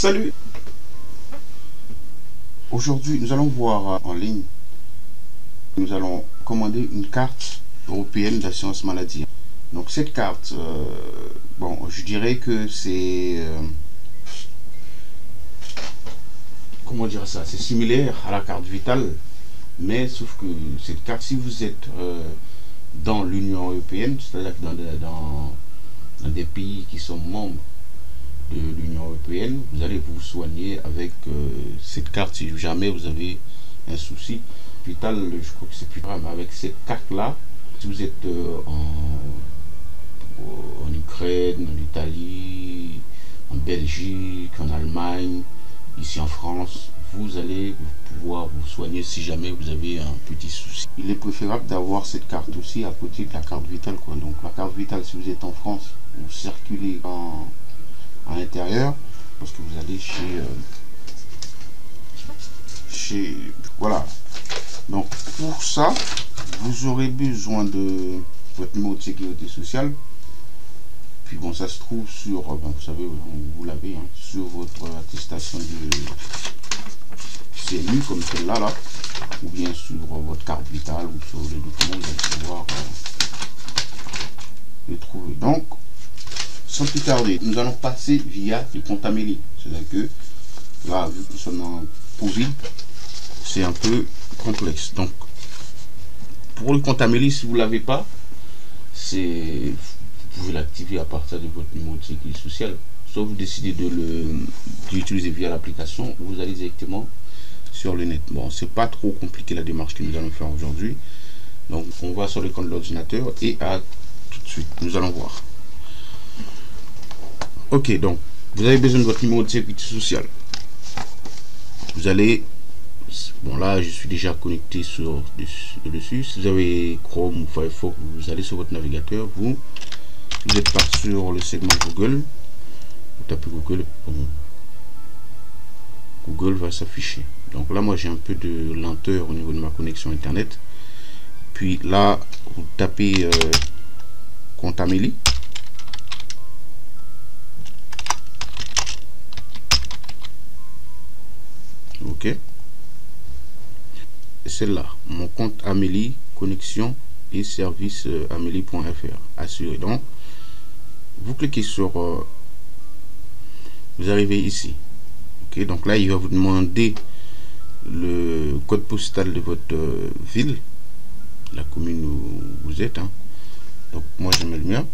Salut. Aujourd'hui, nous allons voir en ligne, nous allons commander une carte européenne d'assurance maladie. Donc cette carte, euh, bon, je dirais que c'est... Euh, comment dire ça? C'est similaire à la carte vitale, mais sauf que cette carte, si vous êtes euh, dans l'Union Européenne, c'est-à-dire dans des pays qui sont membres de l'Union Européenne, vous allez vous soigner avec euh, cette carte si jamais vous avez un souci. Vital, je crois que c'est plus grave, mais avec cette carte-là, si vous êtes euh, en, en Ukraine, en Italie, en Belgique, en Allemagne, ici en France, vous allez pouvoir vous soigner si jamais vous avez un petit souci. Il est préférable d'avoir cette carte aussi à côté de la carte vitale. Quoi. Donc la carte vitale, si vous êtes en France, vous circulez en, à l'intérieur parce que vous allez chez euh, chez voilà. Donc pour ça vous aurez besoin de votre numéro de sécurité sociale. Puis bon ça se trouve sur euh, ben, vous savez vous l'avez hein, sur votre attestation de CMU comme celle-là là. Ou bien sur votre carte vitale ou sur les documents vous allez pouvoir euh, les trouver. Donc sans plus tarder, nous allons passer via le compte Amélie. C'est-à-dire que là, vu que nous sommes en Covid, c'est un peu complexe. Donc, pour le compte Amélie, si vous ne l'avez pas, c'est vous pouvez l'activer à partir de votre numéro de sécurité sociale. Soit vous décidez de l'utiliser via l'application, vous allez directement sur le net. Bon, c'est pas trop compliqué la démarche que nous allons faire aujourd'hui. Donc, on va sur le compte de l'ordinateur et à tout de suite, nous allons voir. Ok, donc, vous avez besoin de votre numéro de sécurité sociale. Vous allez... Bon, là, je suis déjà connecté sur dessus. Si vous avez Chrome ou Firefox, vous allez sur votre navigateur. Vous, vous n'êtes pas sur le segment Google. Vous tapez Google. Google va s'afficher. Donc là, moi, j'ai un peu de lenteur au niveau de ma connexion Internet. Puis là, vous tapez euh, Compte Amélie. Ok. Celle-là mon compte Amélie connexion et service euh, amélie.fr assuré. Donc vous cliquez sur euh, vous arrivez ici. Ok donc là il va vous demander le code postal de votre euh, ville la commune où vous êtes hein. donc moi je mets le mien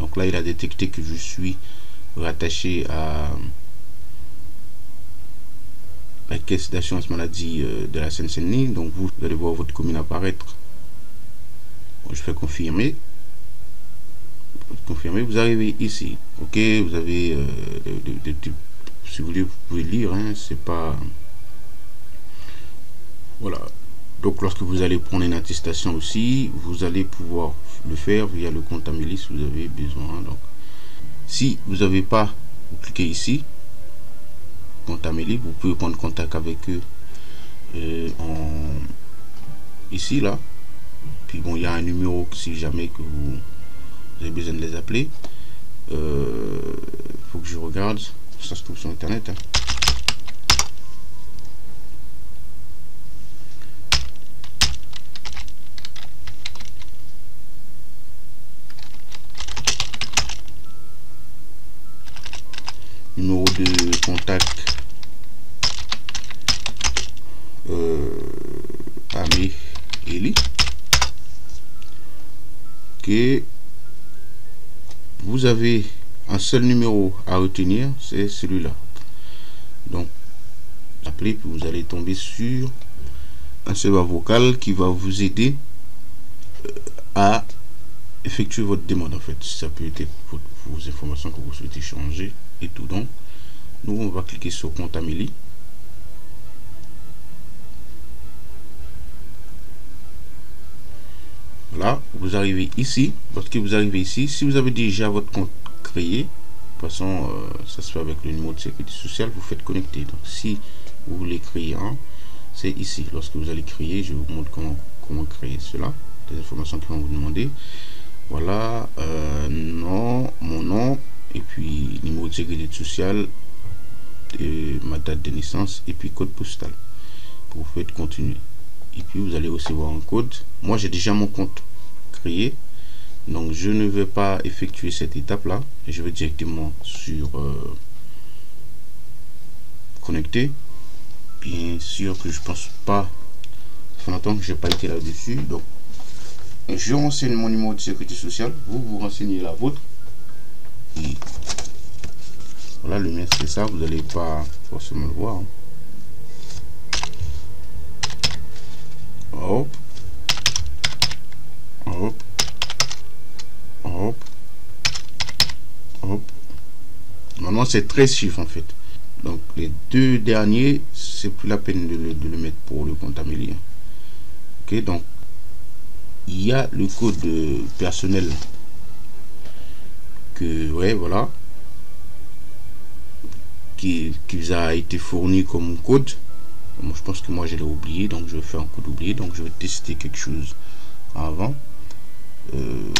donc là il a détecté que je suis rattaché à la caisse d'assurance maladie euh, de la Seine-Saint-Denis. Donc vous allez voir votre commune apparaître. Je fais confirmer. Confirmer vous arrivez ici. Ok vous avez euh, si vous voulez vous pouvez lire hein, c'est pas voilà donc lorsque vous allez prendre une attestation aussi, vous allez pouvoir le faire via le compte Amélie si vous avez besoin. Donc si vous n'avez pas, vous cliquez ici, compte Amélie, vous pouvez prendre contact avec eux euh, ici là. Puis bon, il y a un numéro si jamais que vous, avez besoin de les appeler. Il euh, faut que je regarde. Ça se trouve sur internet. Hein. Numéro de contact euh, Ami que vous avez un seul numéro à retenir c'est celui-là. Donc appelez puis vous allez tomber sur un serveur vocal qui va vous aider euh, à effectuer votre demande en fait ça peut être vos informations que vous souhaitez changer et tout. Donc nous on va cliquer sur compte Amélie. Voilà vous arrivez ici. Lorsque vous arrivez ici si vous avez déjà votre compte créé de toute façon euh, ça se fait avec le numéro de sécurité sociale vous faites connecter. Donc si vous voulez créer un c'est ici. Lorsque vous allez créer je vous montre comment comment créer cela. Des informations qui vont vous demander. Voilà, euh, nom, mon nom, et puis numéro de sécurité sociale, et ma date de naissance, et puis code postal. Pour faire continuer. Et puis vous allez recevoir un code. Moi j'ai déjà mon compte créé. Donc je ne vais pas effectuer cette étape là. Je vais directement sur euh, connecter. Bien sûr que je pense pas. Ça longtemps que j'ai pas été là-dessus. Donc je renseigne mon numéro de sécurité sociale. Vous vous renseignez la vôtre. Voilà, le mien c'est ça. Vous n'allez pas forcément le voir. Hein. Hop. Hop. Hop. Hop. Maintenant, c'est très chiffres en fait. Donc, les deux derniers, c'est plus la peine de le, mettre pour le compte Amélie. Ok, donc, il y a le code personnel ouais, voilà, qui, vous a été fourni comme code je pense que moi je l'ai oublié, donc je faire un coup d'oublier. Donc je vais tester quelque chose avant. Euh,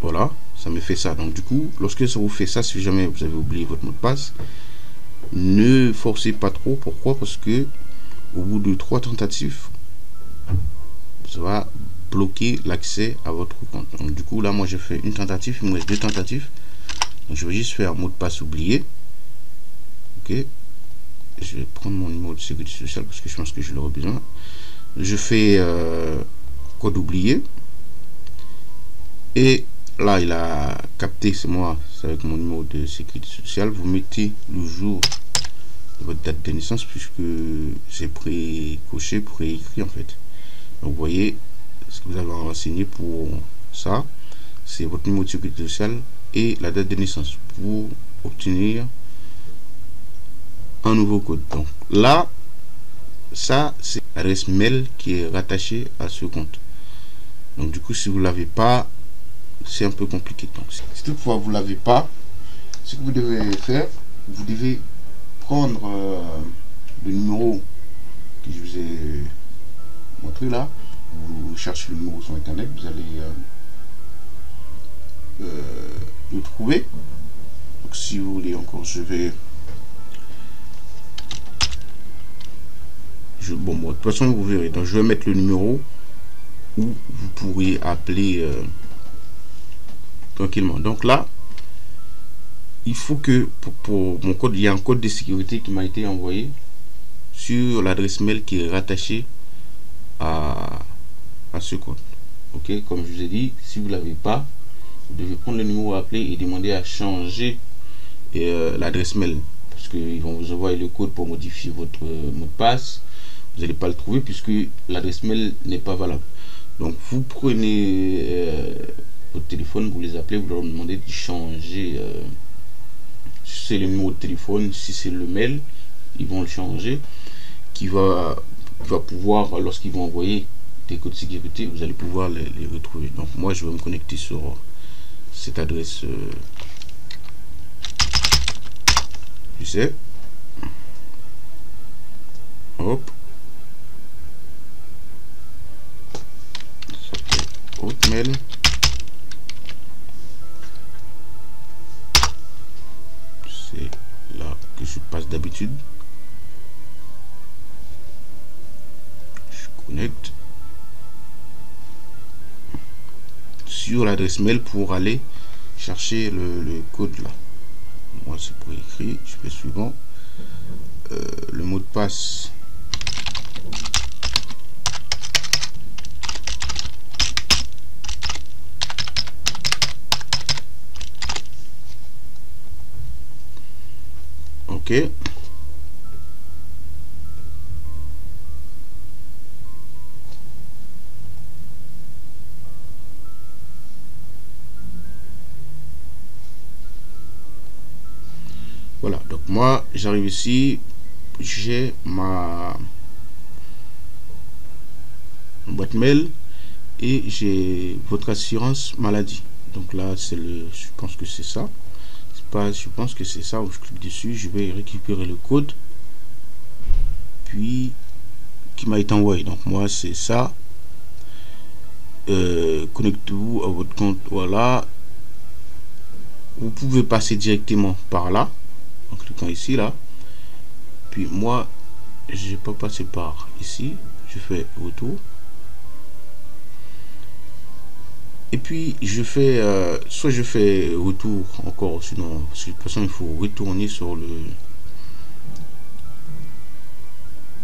voilà, ça me fait ça. Donc du coup, lorsque ça vous fait ça, si jamais vous avez oublié votre mot de passe, ne forcez pas trop. Pourquoi? Parce que au bout de trois tentatives, ça va bloquer l'accès à votre compte. Du coup, là, moi j'ai fait une tentative, il me reste deux tentatives. Je vais juste faire mot de passe oublié. Je vais prendre mon numéro de sécurité sociale parce que je pense que je l'aurai besoin. Je fais euh, code oublié. Et là il a capté c'est moi c'est avec mon numéro de sécurité sociale. Vous mettez le jour de votre date de naissance puisque c'est pré-coché pré-écrit en fait. Donc vous voyez ce que vous avez renseigné pour ça c'est votre numéro de sécurité sociale et la date de naissance pour obtenir un nouveau code. Donc là, ça, c'est l'adresse mail qui est rattachée à ce compte. Donc du coup, si vous l'avez pas, c'est un peu compliqué. Donc, si toutefois vous l'avez pas, ce que vous devez faire, vous devez prendre euh, le numéro que je vous ai montré là. Vous cherchez le numéro sur internet, vous allez euh, euh, le trouver. Donc si vous voulez encore, je vais bon, de toute façon, vous verrez. Donc, je vais mettre le numéro où vous pourriez appeler euh, tranquillement. Donc là, il faut que pour, mon code, il y a un code de sécurité qui m'a été envoyé sur l'adresse mail qui est rattachée à, ce. Ok, comme je vous ai dit, si vous l'avez pas, vous devez prendre le numéro à appeler et demander à changer euh, l'adresse mail parce qu'ils vont vous envoyer le code pour modifier votre mot de passe vous n'allez pas le trouver puisque l'adresse mail n'est pas valable. Donc vous prenez euh, votre téléphone, vous les appelez, vous leur demandez de changer. Euh, si c'est le numéro de téléphone, si c'est le mail, ils vont le changer. Qui va, va pouvoir, lorsqu'ils vont envoyer des codes de sécurité, vous allez pouvoir les, retrouver. Donc moi je vais me connecter sur cette adresse. Euh, je sais. Hop. Hotmail. C'est là que je passe d'habitude. Je connecte sur l'adresse mail pour aller chercher le, code là. Moi c'est pour écrire. Je fais suivant. Euh, le mot de passe ok voilà donc moi j'arrive ici j'ai ma boîte mail et j'ai votre assurance maladie donc là c'est le je pense que c'est ça je pense que c'est ça où je clique dessus je vais récupérer le code puis qui m'a été envoyé donc moi c'est ça euh, connectez-vous à votre compte. Voilà. Vous pouvez passer directement par là, cliquant ici, là. Puis moi, j'ai pas passé par ici. Je fais retour. Et puis, je fais, euh, soit je fais retour encore, sinon, parce que de façon, il faut retourner sur le,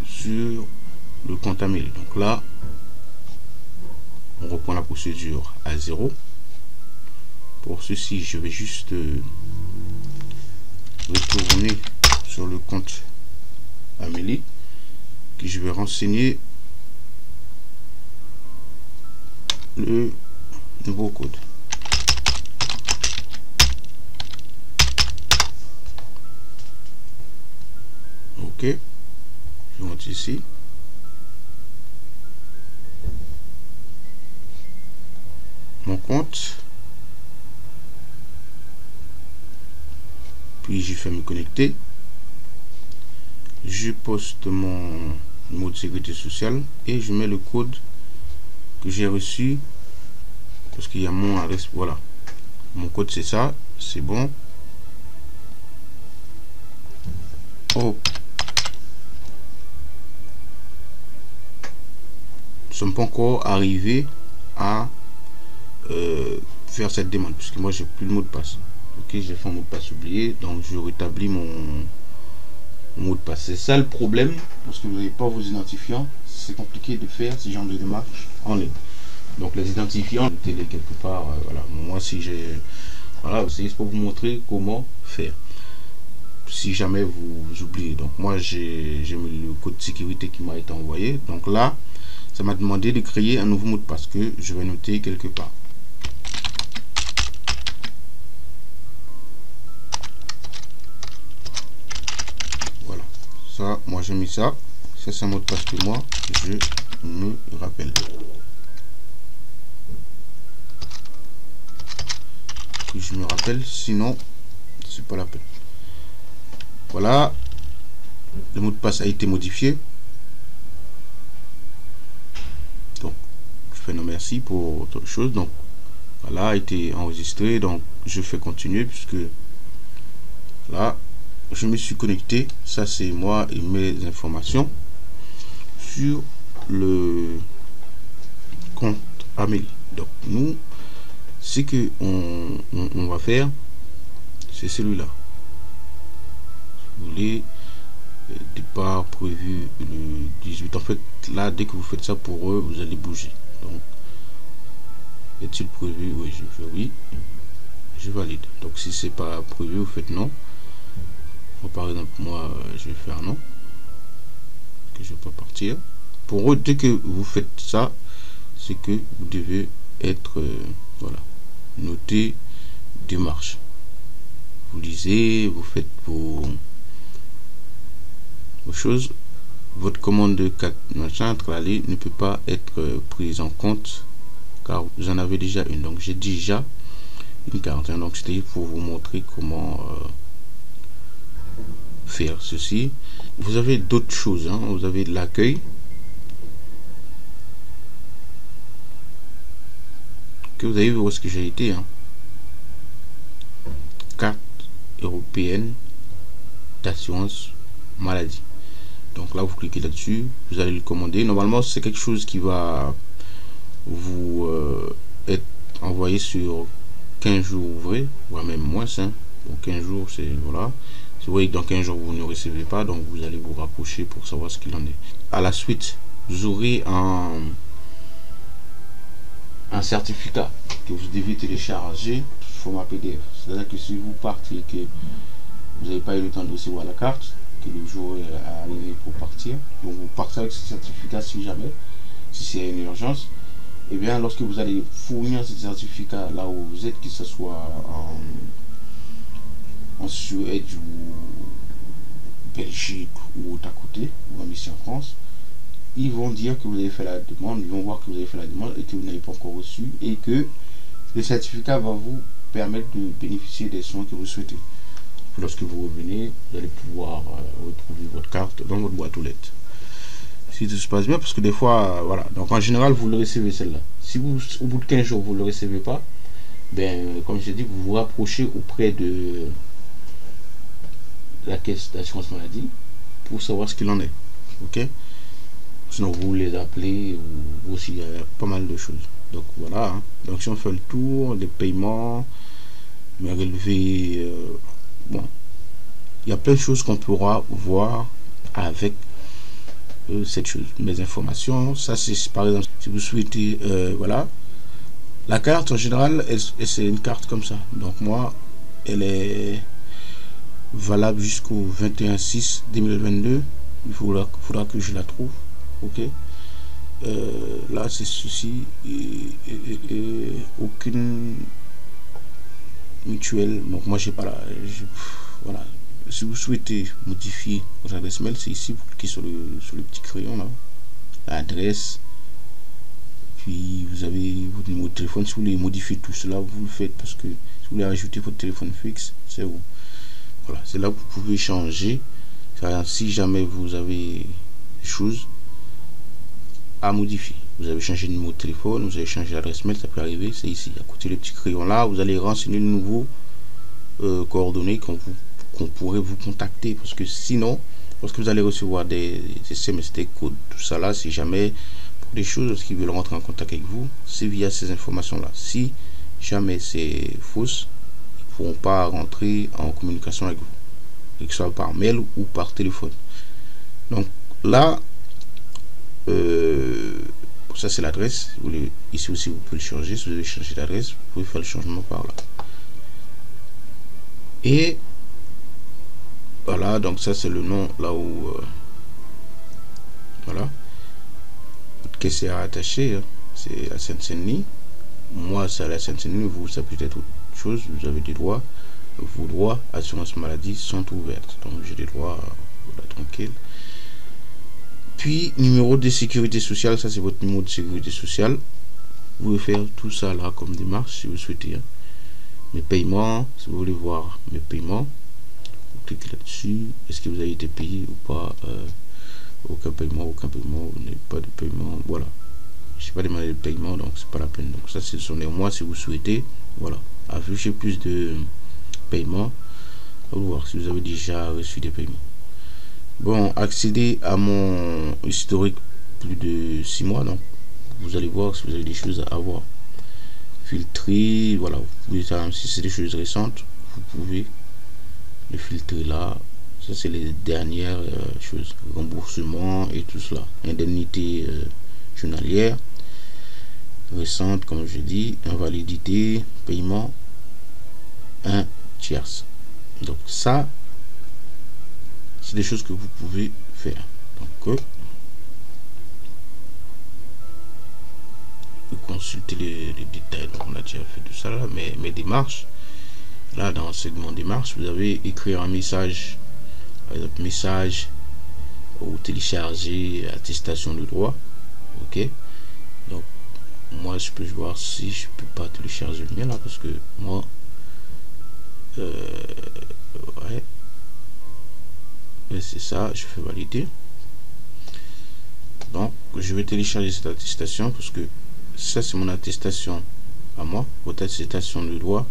sur le compte mail. Donc là, on reprend la procédure à zéro. Pour ceci, je vais juste euh, retourner sur le compte Amélie que je vais renseigner le nouveau code. Ok, je monte ici. Mon compte. Puis j'ai fait me connecter. Je poste mon mot de sécurité sociale et je mets le code que j'ai reçu parce qu'il y a mon adresse. Voilà. Mon code c'est ça. C'est bon. Oh. Nous sommes pas encore arrivés à euh, faire cette demande puisque moi j'ai plus le mot de passe ok j'ai fait un mot de passe oublié donc je rétablis mon, mot de passe c'est ça le problème parce que vous n'avez pas vos identifiants c'est compliqué de faire ce genre de démarche en ligne donc les identifiants, télé quelque part, euh, voilà. Moi, si j'ai, voilà, c'est pour vous montrer comment faire. Si jamais vous, oubliez. Donc moi, j'ai mis le code de sécurité qui m'a été envoyé. Donc là, ça m'a demandé de créer un nouveau mot de passe que je vais noter quelque part. Moi j'ai mis ça. C'est un mot de passe que moi, je me rappelle. je me rappelle, sinon c'est pas la peine. Voilà, le mot de passe a été modifié. Donc, je fais non merci pour autre chose. Donc, voilà, a été enregistré. Donc, je fais continuer puisque là, je me suis connecté. Ça, c'est moi et mes informations sur le compte Amélie. Donc, nous, ce que on, va faire c'est celui-là. Vous voulez euh, départ prévu le 18 en fait là dès que vous faites ça pour eux vous allez bouger. Est-il prévu? Oui je fais oui. Je valide. Donc si c'est pas prévu vous faites non par exemple moi je vais faire non que je vais pas partir pour eux dès que vous faites ça c'est que vous devez être euh, voilà noter démarche. Vous lisez, vous faites vos, choses. Votre commande de 4 machin ne peut pas être prise en compte car vous en avez déjà une. Donc j'ai déjà une carte. Hein. Donc c'était pour vous montrer comment euh, faire ceci. Vous avez d'autres choses. Hein. Vous avez l'accueil vous avez vu est-ce que j'ai été. Hein. Carte européenne d'assurance maladie. Donc là, vous cliquez là-dessus, vous allez le commander. Normalement, c'est quelque chose qui va vous euh, être envoyé sur 15 jours ouvrés, voire même moins. Hein. Donc 15 jours, c'est voilà. Vous voyez que dans 15 jours, vous ne recevez pas, donc vous allez vous rapprocher pour savoir ce qu'il en est. À la suite, vous aurez un un certificat que vous devez télécharger format PDF. C'est-à-dire que si vous partez et que vous n'avez pas eu le temps de recevoir la carte, que le jour est arrivé pour partir, donc vous partez avec ce certificat si jamais, si c'est une urgence, et eh bien lorsque vous allez fournir ce certificat là où vous êtes, que ce soit en, en Suède ou Belgique ou à côté, ou en mission France, ils vont dire que vous avez fait la demande, ils vont voir que vous avez fait la demande et que vous n'avez pas encore reçu et que le certificat va vous permettre de bénéficier des soins que vous souhaitez. Lorsque vous revenez, vous allez pouvoir euh, retrouver votre carte dans votre boîte aux lettres. si tout se passe bien, parce que des fois, voilà. Donc en général, vous le recevez celle-là. Si vous, au bout de 15 jours, vous ne le recevez pas, ben, comme je dit, vous vous rapprochez auprès de la caisse d'assurance maladie pour savoir ce qu'il en est. Ok? Sinon, vous les appelez ou aussi, il y a pas mal de choses. Donc voilà. Hein. Donc si on fait le tour des paiements, mais relevé, euh, bon, il y a plein de choses qu'on pourra voir avec euh, cette chose, mes informations. Ça, c'est par exemple, si vous souhaitez, euh, voilà, la carte en général, c'est une carte comme ça. Donc moi, elle est valable jusqu'au 21 6 2022 il faudra, que je la trouve ok? Euh, là c'est ceci et, aucune mutuelle. Donc moi j'ai pas la voilà. Si vous souhaitez modifier votre adresse mail c'est ici vous cliquez sur le sur le petit crayon là. L'adresse. Puis vous avez votre numéro de téléphone. Si vous voulez modifier tout cela vous le faites parce que si vous voulez ajouter votre téléphone fixe c'est vous voilà, c'est là que vous pouvez changer. Si jamais vous avez des choses à modifier. Vous avez changé de numéro de téléphone, vous avez changé l'adresse mail, ça peut arriver, c'est ici. À côté le petit crayon là, vous allez renseigner le nouveau euh, coordonnées qu'on pourrait vous contacter. Parce que sinon, lorsque vous allez recevoir des, des SMS, des codes, tout ça là, si jamais pour des choses qui veulent rentrer en contact avec vous, c'est via ces informations là. Si jamais c'est fausse, pourront pas rentrer en communication avec vous, que ce soit par mail ou par téléphone. Donc là, euh, ça c'est l'adresse. Ici aussi vous pouvez le changer. Si vous avez changé d'adresse, vous pouvez faire le changement par là. Et voilà, donc ça c'est le nom là où euh, voilà. Votre caisse est attaché, hein. c'est à Seine-Saint-Denis. Moi c'est la Seine-Saint-Denis, vous ça peut être vous avez des droits, vos droits assurance maladie sont ouverts. Donc j'ai des droits voilà, tranquille. Puis numéro de sécurité sociale, ça c'est votre numéro de sécurité sociale. Vous pouvez faire tout ça là comme démarche si vous souhaitez. Hein. Mes paiements, si vous voulez voir mes paiements, vous cliquez là-dessus. Est-ce que vous avez été payé ou pas euh, Aucun paiement, aucun paiement, vous n'avez pas de paiement. Voilà. Je n'ai pas demandé de paiement, donc c'est pas la peine. Donc ça, ce sont les mois si vous souhaitez. Voilà afficher plus de paiements. voir si vous avez déjà reçu des paiements. Bon, accéder à mon historique plus de 6 mois. Donc, vous allez voir si vous avez des choses à avoir. Filtrer, voilà, vous si c'est des choses récentes, vous pouvez le filtrer là. Ça, c'est les dernières euh, choses. Remboursement et tout cela. Indemnité euh, journalière récente, comme je dis, invalidité, paiement, un tiers. Donc ça, c'est des choses que vous pouvez faire. Donc, euh, consulter les, détails. Donc, on a déjà fait tout ça là, mais mes démarches, là dans le segment démarche, vous avez écrire un message, message ou télécharger attestation de droit. Ok, donc moi je peux voir si je peux pas télécharger le mien là parce que moi euh, ouais. C'est ça je fais valider. Donc je vais télécharger cette attestation parce que ça c'est mon attestation à moi votre attestation de droit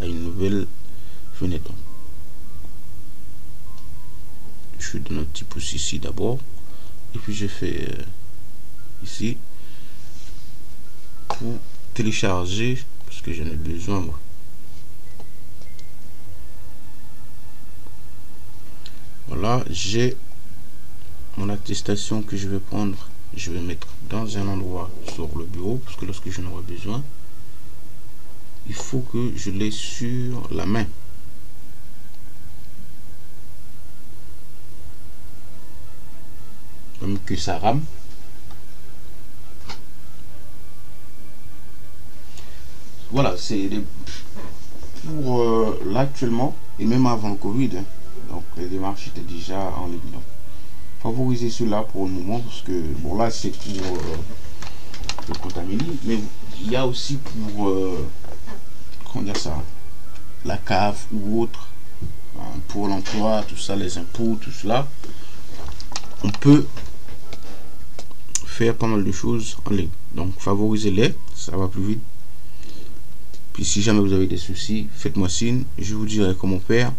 à une nouvelle fenêtre. Je dans notre type aussi ici d'abord et puis je fais euh, ici pour télécharger parce que j'en ai besoin moi. Voilà, j'ai mon attestation que je vais prendre, je vais mettre dans un endroit sur le bureau parce que lorsque j'en aurai besoin, il faut que je l'ai sur la main. Comme que ça rame. voilà, c'est pour euh, l'actuellement et même avant le Covid. Hein. Donc les démarches étaient déjà en ligne. favoriser cela pour le moment parce que bon là c'est pour euh, le contaminer, mais il y a aussi pour euh, comment dire ça, la cave ou autre, hein, pour l'emploi, tout ça, les impôts, tout cela. On peut faire pas mal de choses en ligne. Donc favorisez-les, ça va plus vite. Puis si jamais vous avez des soucis, faites-moi signe, je vous dirai comment faire,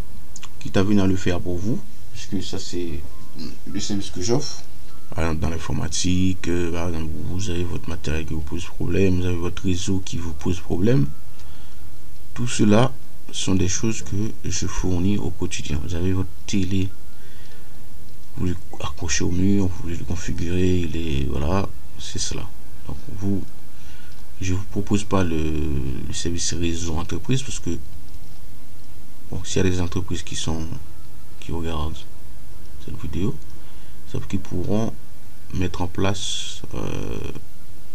quitte à venir le faire pour vous, puisque ça c'est le service que j'offre. Dans l'informatique, euh, vous avez votre matériel qui vous pose problème, vous avez votre réseau qui vous pose problème. Tout cela sont des choses que je fournis au quotidien. Vous avez votre télé, vous l'accrochez au mur, vous le configurer, il voilà, c'est cela. Donc vous, je vous propose pas le, service réseau entreprise parce que bon, s'il y a des entreprises qui sont qui regardent cette vidéo, sauf qu'ils pourront mettre en place euh,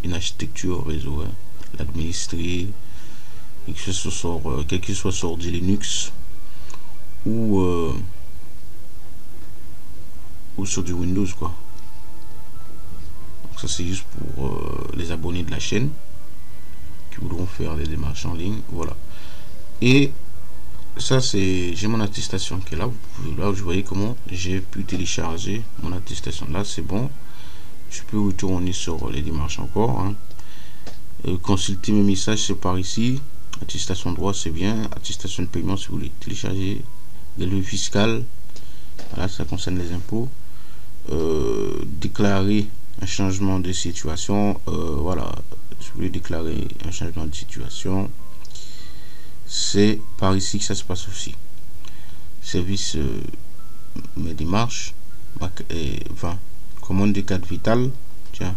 une architecture réseau, hein, l'administrer, que soit euh, quel qu'il soit sur du Linux ou euh, ou sur du Windows quoi. Donc ça c'est juste pour les abonnés de la chaîne qui voudront faire des démarches en ligne, voilà. Et ça c'est j'ai mon attestation qui est là. Vous là vous voyez comment j'ai pu télécharger mon attestation. Là c'est bon. Je peux retourner sur les démarches encore hein. euh, consulter mes messages c'est par ici. Attestation droit c'est bien. Attestation de paiement si vous voulez télécharger. Des leviers fiscales voilà ça concerne les impôts. Euh, déclarer un changement de situation. Euh, voilà si vous voulez déclarer un changement de situation c'est par ici que ça se passe aussi. Service mes démarches et 20 commande des cartes vitales. Tiens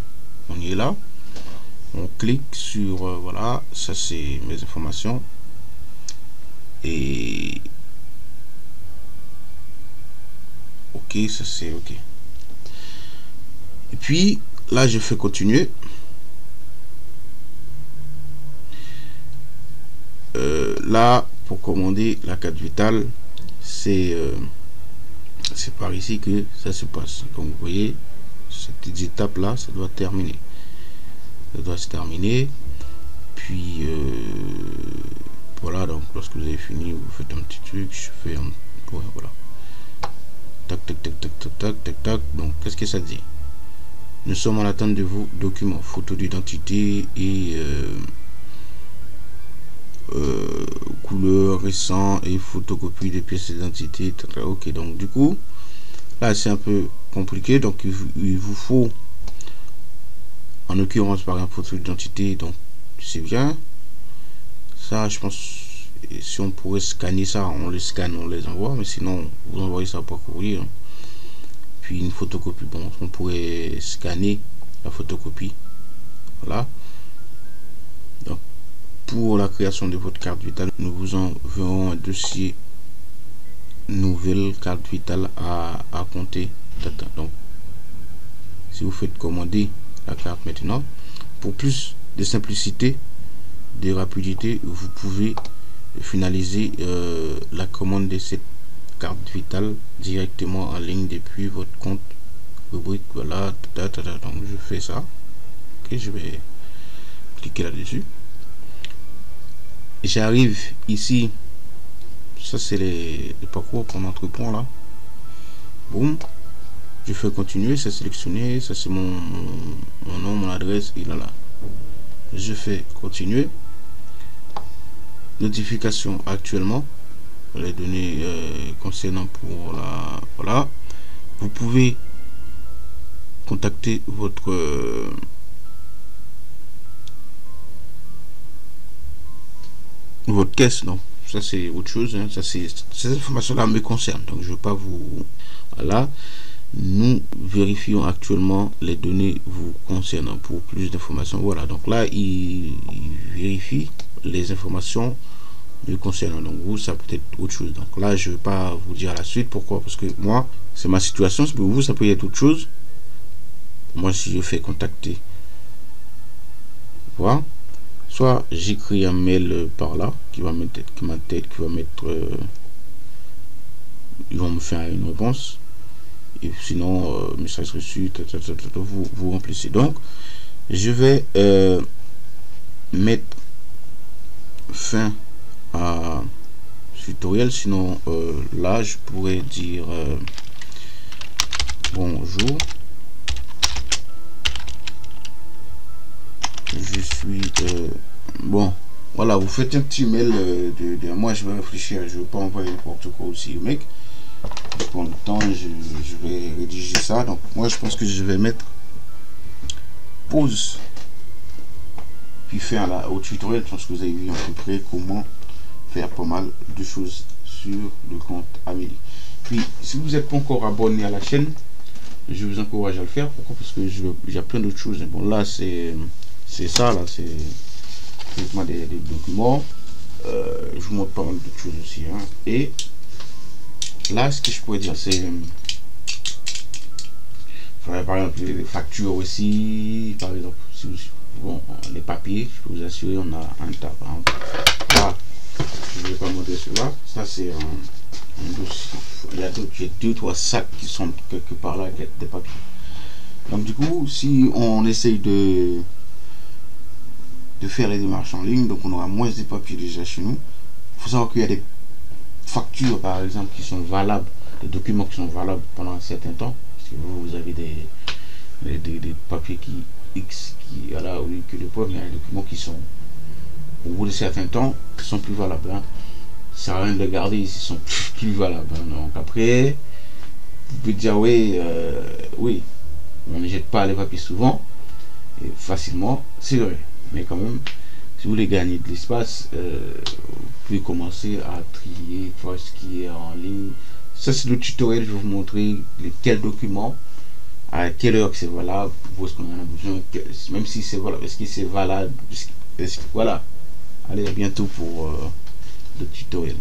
on y est là. On clique sur euh, voilà ça c'est mes informations. Et ok ça c'est ok. Et puis là je fais continuer là, pour commander la carte vitale, c'est euh, c'est par ici que ça se passe. Donc vous voyez, cette étape là, ça doit terminer. Ça doit se terminer. Puis euh, voilà, donc lorsque vous avez fini, vous faites un petit truc, je fais un. Voilà. Tac, tac, tac, tac, tac, tac, tac, tac. Donc qu'est-ce que ça dit? Nous sommes en attente de vos documents, photo d'identité et. Euh, euh, couleur récent et photocopie des pièces d'identité ok donc du coup là c'est un peu compliqué. Donc il vous faut en l'occurrence par exemple photo d'identité donc c'est bien. Ça je pense si on pourrait scanner ça on le scanne on les envoie mais sinon vous envoyez ça par courrier hein. puis une photocopie bon on pourrait scanner la photocopie. Voilà pour la création de votre carte vitale nous vous enverrons un dossier nouvelle carte vitale à, à compter donc si vous faites commander la carte maintenant. Pour plus de simplicité, de rapidité, vous pouvez finaliser euh, la commande de cette carte vitale directement en ligne depuis votre compte rubrique. Voilà, donc je fais ça. Ok, je vais cliquer là-dessus. J'arrive ici. Ça, c'est les, parcours pour notre là. Boum je fais continuer c'est sélectionné ça c'est mon, nom mon adresse et là là je fais continuer notification actuellement les données euh, concernant pour la voilà vous pouvez contacter votre votre caisse donc ça c'est autre chose hein. ça c'est ces informations là me concernent donc je veux pas vous voilà. Nous vérifions actuellement les données vous concernant pour plus d'informations voilà. Donc là il, vérifie les informations nous concernant. Donc vous ça peut être autre chose. Donc là je vais pas vous dire la suite. Pourquoi? Parce que moi c'est ma situation. Pour vous ça peut être autre chose. Moi si je fais contacter voilà soit j'écris un mail par là qui va mettre qui ma tête qui va mettre euh, ils vont me faire une réponse. Sinon euh, message reçu vous, vous remplissez. Donc je vais euh, mettre fin à tutoriel. Sinon là je pourrais dire bonjour je suis euh, bon voilà vous faites un petit mail euh, de, moi je vais réfléchir je veux pas envoyer n'importe quoi aussi mec. Pour le temps je, vais rédiger ça. Donc moi je pense que je vais mettre pause puis faire là au tutoriel je pense que vous avez vu à peu près comment faire pas mal de choses sur le compte Amélie. Puis si vous n'êtes pas encore abonné à la chaîne je vous encourage à le faire. Pourquoi? Parce que j'ai plein d'autres choses bon là c'est c'est ça là c'est des, des, documents. Euh, je vous montre pas mal d'autres choses aussi hein. et là ce que je pourrais dire c'est par exemple les factures aussi par exemple si vous, bon les papiers je peux vous assurer on a un tas là je vais pas montrer cela ça c'est un, dossier. Il y a d'autres j'ai deux trois sacs qui sont quelque part là avec des papiers. Donc du coup si on essaye de de faire les démarches en ligne, donc on aura moins de papiers déjà chez nous. Il faut savoir qu'il y a des factures, par exemple, qui sont valables, des documents qui sont valables pendant un certain temps, parce que vous, avez des, des, papiers qui X, qui, voilà, oui, que le il y des documents qui sont, au bout de certains temps, qui sont plus valables. Hein. Ça sert rien de les garder, ils sont plus, valables. Hein. Donc après, vous pouvez dire, oui, euh, oui, on ne jette pas les papiers souvent, et facilement, c'est vrai mais quand même, si vous voulez gagner de l'espace, euh, vous pouvez commencer à trier ce qui est en ligne. Ça, c'est le tutoriel, je vais vous montrer quels documents, à quelle heure c'est valable, pour ce qu'on en a besoin, même si c'est valable, est-ce que c'est valable, voilà. Allez, à bientôt pour euh, le tutoriel.